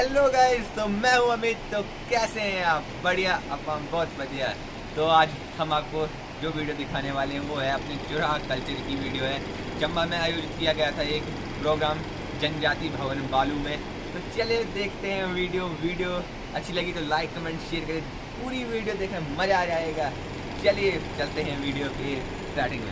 Hello guys तो मैं हूँ अमित तो कैसे हैं आप? बढ़िया अपन बहुत बढ़िया तो आज हम आपको जो वीडियो दिखाने वाले हैं, वो है अपने चुरा कल्चर की वीडियो है। चंबा में आयोजित किया गया था एक प्रोग्राम जनजाति भवन बालू में तो चलिए देखते हैं वीडियो। वीडियो अच्छी लगी तो लाइक कमेंट शेयर करें। पूरी वीडियो देखें मज़ा आ जाएगा। चलिए चलते हैं वीडियो के स्टार्टिंग में।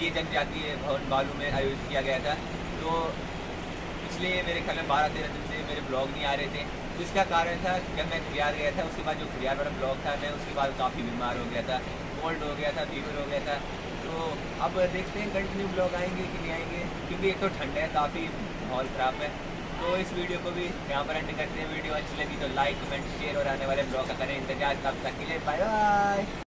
ये जनजातीय भवन बालू में आयोजित किया गया था। तो पिछले मेरे ख्याल में बारह तेरह दिन से मेरे ब्लॉग नहीं आ रहे थे। तो इसका कारण था, जब मैं खियार गया था, उसके बाद जो खियार वाला ब्लॉग था, मैं उसके बाद काफ़ी बीमार हो गया था। कोल्ड हो गया था, फीवर हो गया था। तो अब देखते हैं कंटिन्यू ब्लॉग आएँगे कि नहीं आएँगे, क्योंकि एक तो ठंड है, काफ़ी माहौल ख़राब है। तो इस वीडियो को भी यहाँ पर एंड करते हैं। वीडियो अच्छी लगी तो लाइक कमेंट शेयर और आने वाले ब्लॉग का करें इंतज़ार। तब तक के लिए बाय बाय